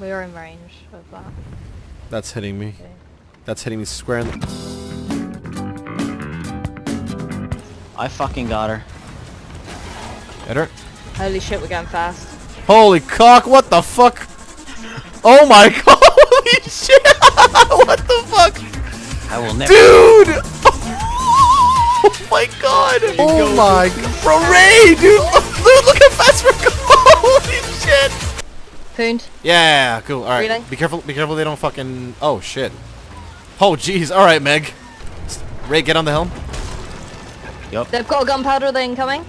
We are in range of that. That's hitting me. Okay. That's hitting me square in the... I fucking got her. Hit her. Holy shit, we're going fast. Holy cock, what the fuck? Oh my god, holy shit! what the fuck? I will never. Dude! Oh my god! Oh my god. Bro, Ray, dude! Dude, look how fast we're going! Holy shit! Pooned. Yeah, cool. Alright. Relay. Be careful, be careful they don't fucking... Oh, shit. Oh, jeez. Alright, Meg. Ray, get on the helm. Yep. They've got a gunpowder thing coming.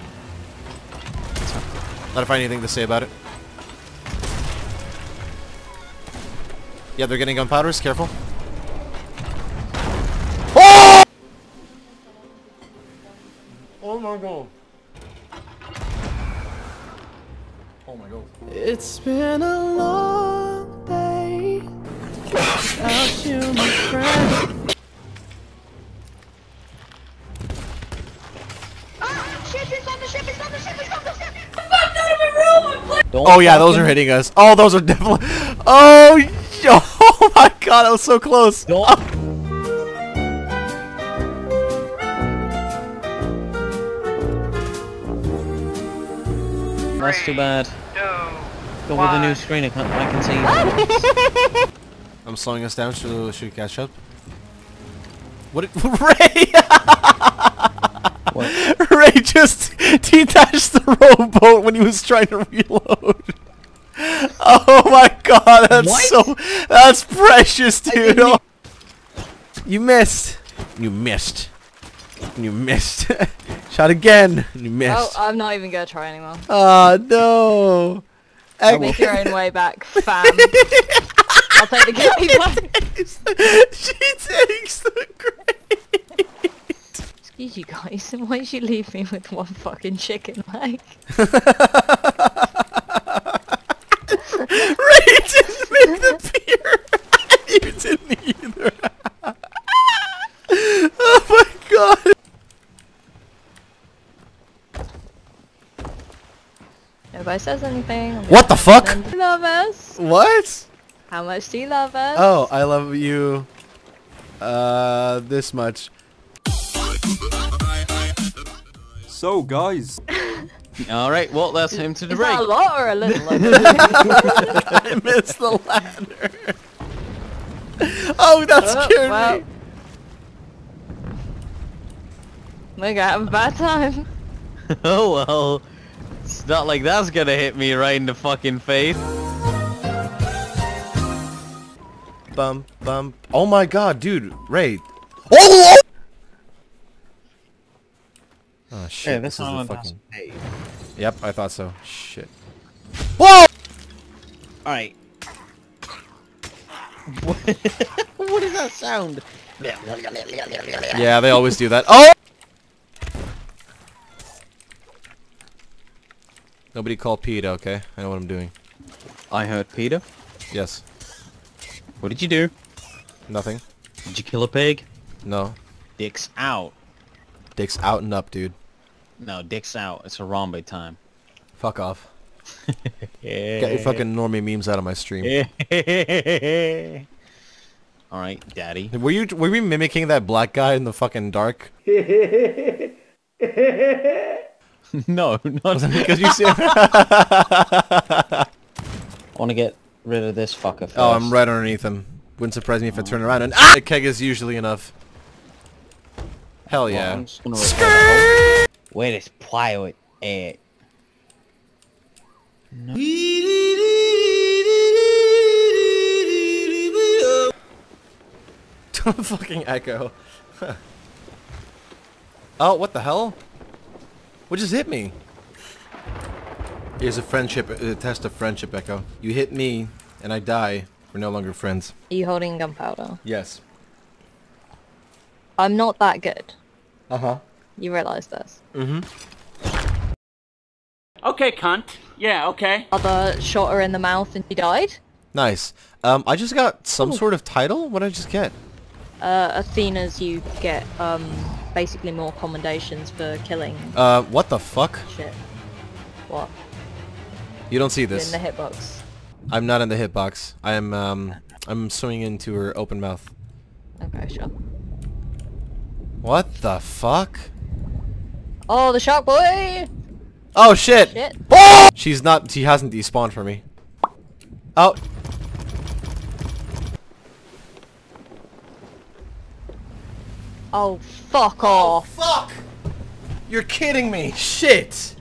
Not if I have anything to say about it. Yeah, they're getting gunpowders. Careful. Oh! Oh my god. Oh my god. It's been a long day without you, my friend. Oh, Don't Oh yeah, those are hitting us. Oh, those are definitely. Oh, oh my god, that was so close. Don't. That's too bad. Go with the new screen. I can, I can see. I'm slowing us down. Should should we catch up? What? Did, Ray! What? Ray just detached the rowboat when he was trying to reload. Oh my god, that's What? so that's precious, dude. Oh. You missed. You missed. You missed. Shot again. You Oh, missed. I'm not even gonna try anymore. Oh no. Make your own way back, fam. I'll take the game back. she takes the grade. Excuse you guys, why did you leave me with one fucking chicken leg? Ray didn't make the beer. you didn't either. oh my god. Nobody says anything. I'm What the fuck? gonna- Do you love us? What? How much do you love us? Oh, I love you. Uh, this much. So, guys, All right. Well, that's him to the Is that a lot or a little? I missed the ladder. oh, that Oh, scared well. me. We're gonna have a bad time. oh well. It's not like that's gonna hit me right in the fucking face. Bum bum. Oh my god, dude, Ray. Oh! Oh shit! this is the fucking. Yep, I thought so. Shit. Whoa! Alright. what is that sound? Yeah, they always do that. Oh! Nobody call Peter, okay? I know what I'm doing. I heard Peter. Yes. What did you do? Nothing. Did you kill a pig? No. Dick's out. Dick's out and up, dude. No, dick's out. It's Harambe time. Fuck off. Yeah. Get your fucking normie memes out of my stream. Alright, daddy. Were you were we mimicking that black guy in the fucking dark? no, not Because you see. I want to get rid of this fucker first. oh, I'm right underneath him. Wouldn't surprise me if I turn around and ah! A keg is usually enough. Hell yeah. I'm just gonna repair the hole. Where is Pilot at? fucking echo. oh, what the hell? What just hit me? Here's a friendship, a test of friendship, Echo. You hit me, and I die. We're no longer friends. Are you holding gunpowder? Yes. I'm not that good. Uh-huh. You realise this. Mm-hmm. Okay, cunt. Yeah, okay. Other shot her in the mouth and she died. Nice. Um, I just got some Ooh. sort of title? What did I just get? Uh, Athena's you get um basically more commendations for killing Uh, what the fuck? shit. What? You don't see this. In the hitbox. I'm not in the hitbox. I am um I'm swimming into her open mouth. Okay, sure. What the fuck? Oh, the shark boy! Oh shit! Shit. Oh! She's not. She hasn't despawned for me. Oh. Oh, fuck off. Oh, fuck! You're kidding me! Shit!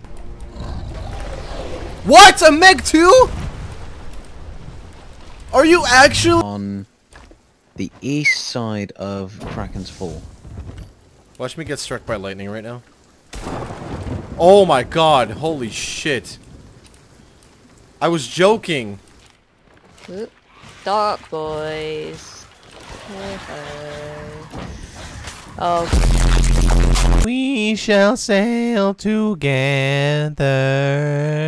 What? A Meg 2? Are you actually? On the east side of Kraken's Fall. Watch me get struck by lightning right now. Oh my god! Holy shit! I was joking. Oop. Dark boys. We shall sail together.